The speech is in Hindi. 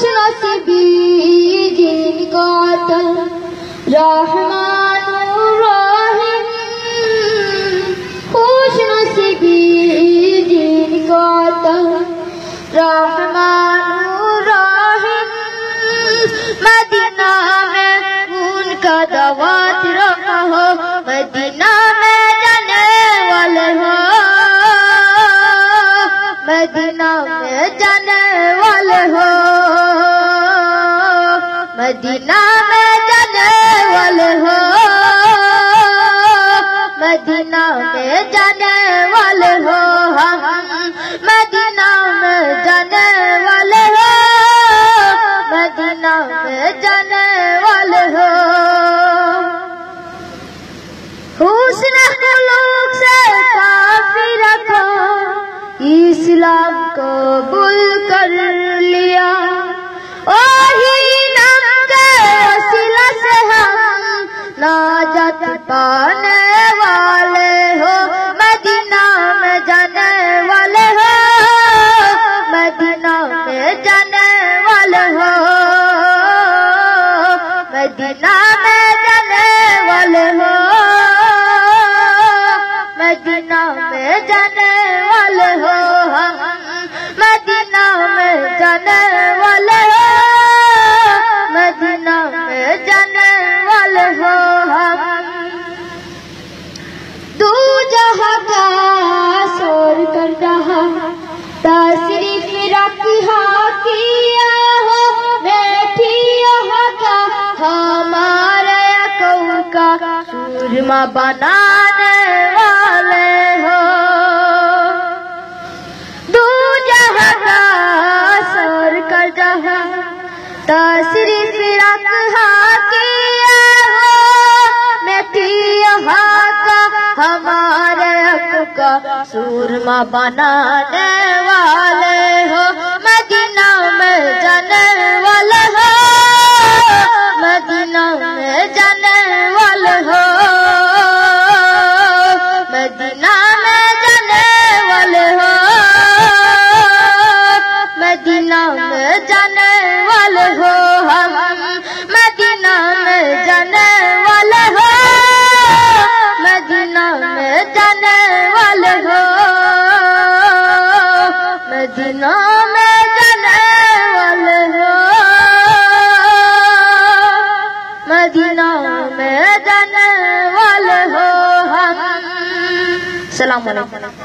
खुश नसीबी जिनको अता रहमान रहीम, खुश नसीबी जिनको अता रहमान रहीम। मदीना में उनका दावत रखा हो मदीना में जाने वाले हो, मदीना में जाने वाले हो। मदीना में जाने वाले हो मदीना में जाने वाले हो। हम मदीना में जाने वाले हो मदीना में जाने वाले हो हुस्न खुलूक वाले हो मदीना में जाने वाले हो मदीना में जाने में जाने हो मदीना में जाने सूरमा बनाने वाले हो दू जहाँ शोर कर जहाँ तशरीफ़ रखा किया हो बैठी यहाँ का हमारे का सूरमा बनाने वाले हो। मदीना में जाने वाले हो हम। मदीना में जाने वाले हो। मदीना में जाने वाले हो। मदीना में जाने वाले हो। मदीना में जाने वाले हो हम। सलाम